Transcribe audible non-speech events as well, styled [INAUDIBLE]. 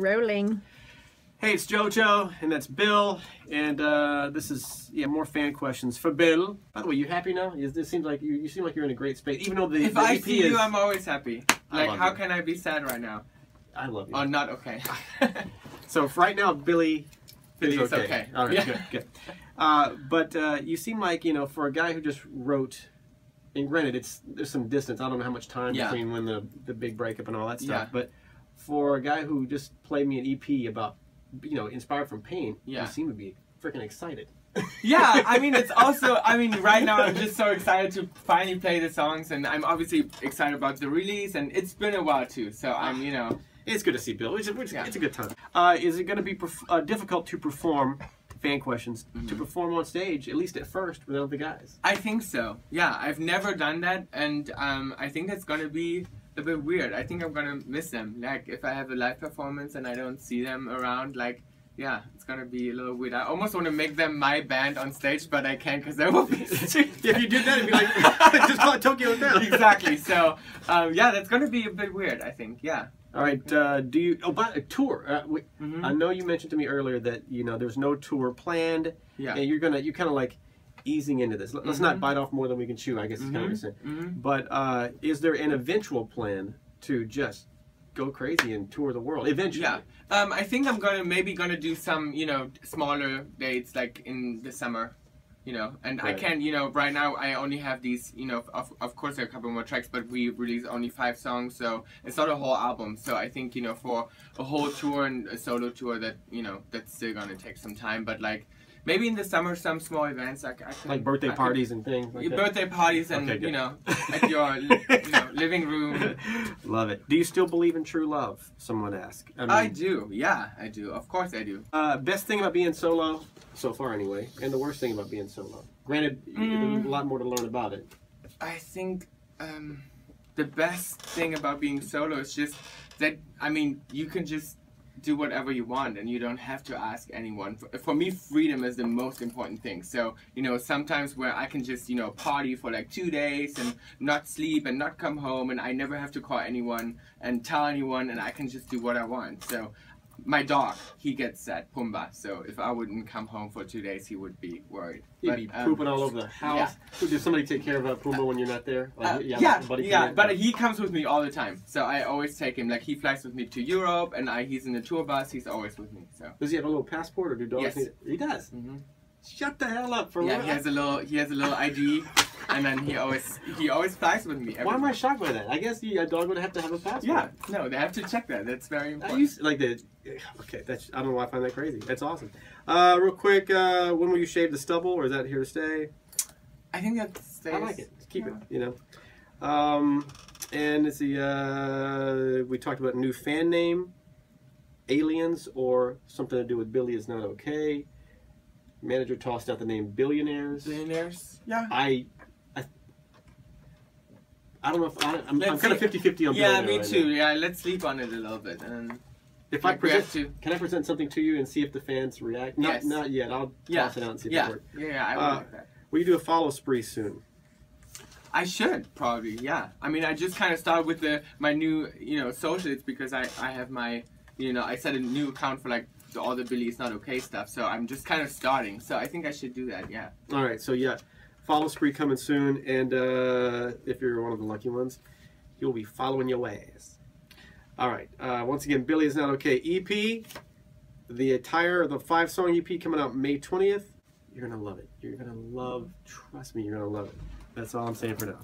Rolling. Hey, it's JoJo, and that's Bill, and uh, this is yeah more fan questions for Bill. By the way, you happy now? It seems like you, you seem like you're in a great space, even though the, if the I EP see is. you, I'm always happy. Like, how you. can I be sad right now? I love you. Oh, not okay. [LAUGHS] so for right now, Billy, Billy is is okay. okay. All right, Yeah. good, good. Uh, but uh, you seem like you know for a guy who just wrote. And granted, it's there's some distance. I don't know how much time Yeah. between when the the big breakup and all that stuff. Yeah. But for a guy who just played me an EP about, you know, inspired from pain, Yeah. you seem to be freaking excited. yeah, I [LAUGHS] mean, it's also, I mean, right now I'm just so excited to finally play the songs, and I'm obviously excited about the release, and it's been a while too, so I'm, you know, It's good to see Bill. It's a, it's, Yeah. it's a good time. Uh, is it going to be perf- uh, difficult to perform fan questions to Mm-hmm. perform on stage at least at first without the guys? I think so. Yeah, I've never done that, and um, I think that's gonna be a bit weird. I think I'm gonna miss them. Like, if I have a live performance and I don't see them around, like, yeah, it's gonna be a little weird. I almost want to make them my band on stage, but I can't because that will be stupid. [LAUGHS] [LAUGHS] if you did that, it'd be like [LAUGHS] just call it Tokio Hotel. exactly. So, um, yeah, that's gonna be a bit weird. I think. Yeah. All right. Uh, do you? Oh, but a tour. Uh, we, Mhm. I know you mentioned to me earlier that you know there's no tour planned, Yeah. and you're gonna you kind of like easing into this. Let- Let's not Mhm. bite off more than we can chew. I guess it's kind of Mhm. what you're saying. hmm But uh, is there an eventual plan to just go crazy and tour the world eventually? Yeah. Um, I think I'm gonna maybe gonna do some, you know, smaller dates like in the summer, you know. And I can't. you know, right now I only have these, you know, of, of course there are a couple more tracks, but we release only five songs, so it's not a whole album. So I think, you know, for a whole tour and a solo tour, that you know, that's still gonna take some time. But like maybe in the summer, some small events, I, c- I can, Like birthday I could- parties and things. Like birthday parties and Okay, you know at your [LAUGHS] you know living room. Love it. Do you still believe in true love? Someone asked. I, mean, I do, yeah, I do. Of course, I do. Uh, best thing about being solo, so far anyway, and the worst thing about being solo. Granted, Mm. a lot more to learn about it. I think um, the best thing about being solo is just that I mean you can just do whatever you want and you don't have to ask anyone. For, for me, freedom is the most important thing. So you know sometimes where I can just you know party for like two days and not sleep and not come home and I never have to call anyone and tell anyone and I can just do what I want. So. My dog, he gets sad, Pumba. So if I wouldn't come home for two days, he would be worried. He'd But, be um, pooping all over the house. Who Did somebody take care of uh, Pumba when you're not there? Like, Uh, yeah, buddy yeah, but he comes with me all the time, so I always take him. Like he flies with me to Europe, and I, he's in the tour bus. He's always with me. So Does he have a little passport, or do dogs Yes. need He does. Mhm. Shut the hell up for yeah, real. he has a little he has a little ID, [LAUGHS] and then he always he always flies with me. Why am I shocked by that? I guess the, a dog would have to have a passport. Yeah, no, they have to check that. That's very important. used like the okay. That's I don't know why I find that crazy. That's awesome. Uh, real quick, uh, when will you shave the stubble, or is that here to stay? I think that stays. I like it. Keep it. You know. Um, and it's the uh, we talked about new fan name, aliens, or something to do with Billy is not okay. Manager tossed out the name billionaires. Billionaires. Yeah. I, I, don't know if I, I'm, I'm kind of see. 50-50 on Yeah, me right too. now. Yeah, let's sleep on it a little bit, and If I like, we have present, to. can I present something to you and see if the fans react? Not, Yes. not yet. I'll Yeah. toss it out and see if Yeah, it works. yeah, yeah, I would Uh, like that. Will you do a follow spree soon? I should probably, yeah. I mean, I just kind of started with the my new, you know, socials because I I have my, you know, I set a new account for like the, all the Billy is not okay stuff. So I'm just kind of starting. So I think I should do that. Yeah. All right, so yeah, follow spree coming soon, and uh, if you're one of the lucky ones, you'll be following your ass. All right, uh, once again, Billy is not okay. EP, the entire the five song EP coming out May twentieth. You're gonna love it. You're gonna love. Trust me, you're gonna love it. That's all I'm saying for now.